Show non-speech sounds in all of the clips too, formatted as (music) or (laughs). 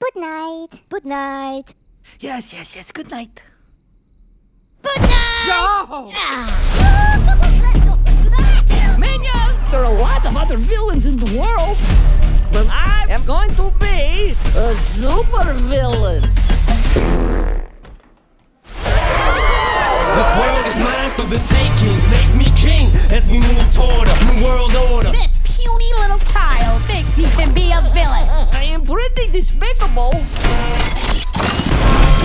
Good night. Good night. Yes, yes, yes. Good night. Good night. No! Minions! There are a lot of other villains in the world, but I am going to be a super villain. This world is mine for the taking. Make me king as we move toward a new world order. This puny little child thinks he can be a villain. I am pretty despicable.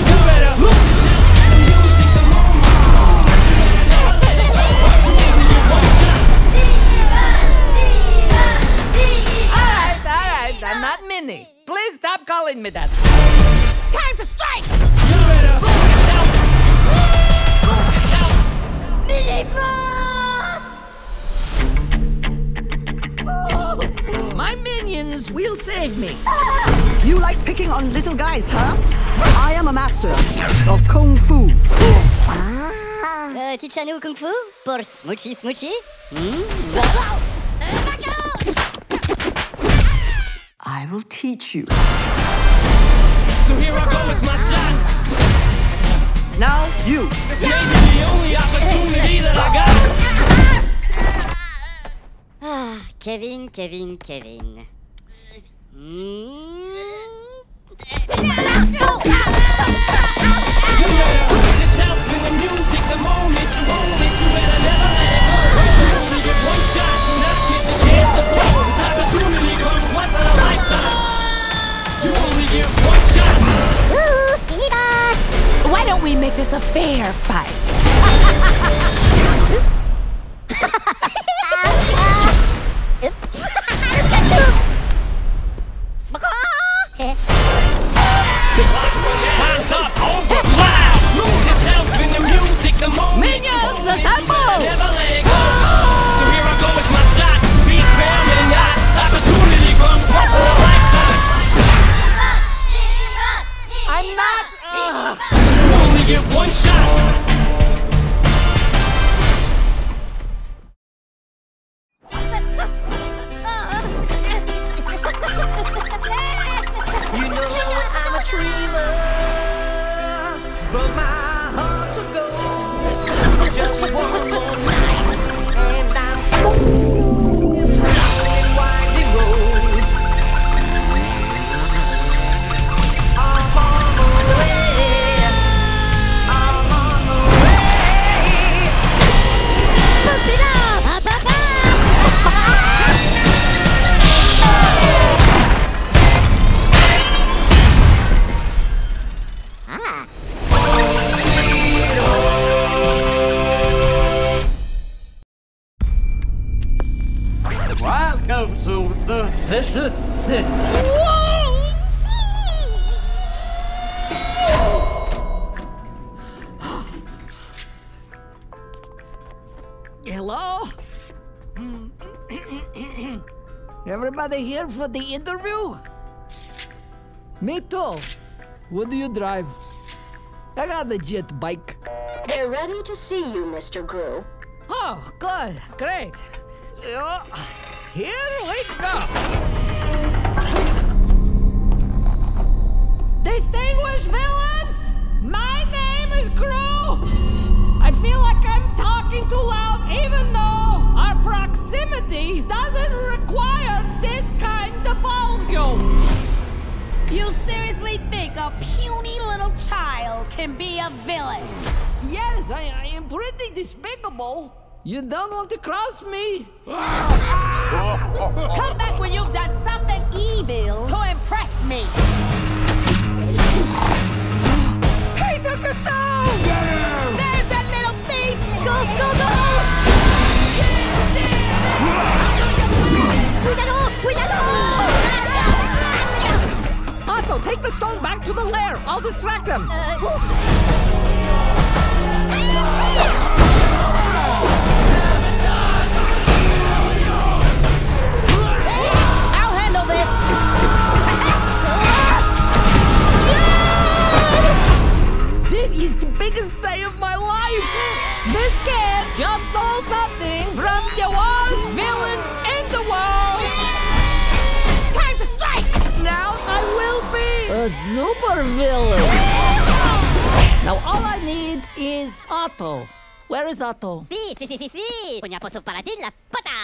You better lose the music the moment Alright, alright, I'm not Minnie. Please stop calling me that. Time to strike! You better lose yourself. Lose yourself. Mini boss! Minions will save me. You like picking on little guys, huh? I am a master of Kung Fu. Euh, Tichano Kung Fu pour Smoochie Smoochie. I will teach you. So here I go, it's my shot. Now you. This may be the only opportunity that I got. Ah, Kevin, Kevin, Kevin. Why don't we make this a fair fight? (laughs) (laughs) only get one shot. (laughs) you know I'm a dreamer, but my Vicious Six. (gasps) Hello? Everybody here for the interview? Me too. What do you drive? I got a jet bike. They're ready to see you, Mr. Gru. Oh, good. Great. Uh, Here we go. Proximity doesn't require this kind of volume. You seriously think a puny little child can be a villain? Yes, I, I am pretty despicable. You don't want to cross me? Come back when you've done something evil to impress me. Distract them. Uh, I'll handle this! (laughs) This is the biggest day of my life. This kid just stole something from super villain. Now all I need is Otto. Where is Otto? Punya la pata.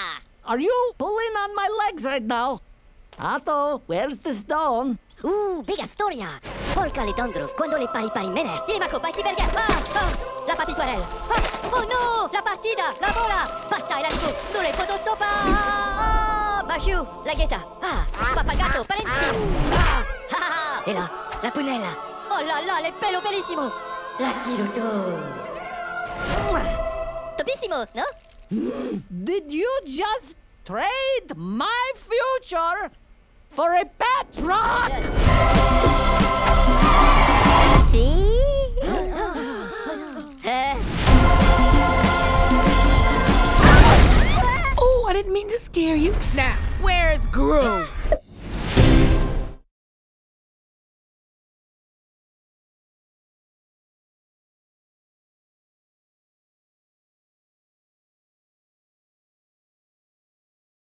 Are you pulling on my legs right now? Otto, where's the stone? Uh, bella storia. Porca le tondruf, quando le pari pari mene. Il maco, Baki Berger. Ah, ah, la papiparelle. Ah, oh no, la partida, la bola. Basta, el amico, non le posso stoppare. Ah, Mahiu, la ghetta. Ah, papagato, parenti. Ah, ah, ah. E là, la punella. Oh là là, le pelo bellissimo. La chiloto. Topissimo, no? Did you just trade my future for a pet rock? Sì? Eh? Oh, I didn't mean to scare you. Now, where's Gru?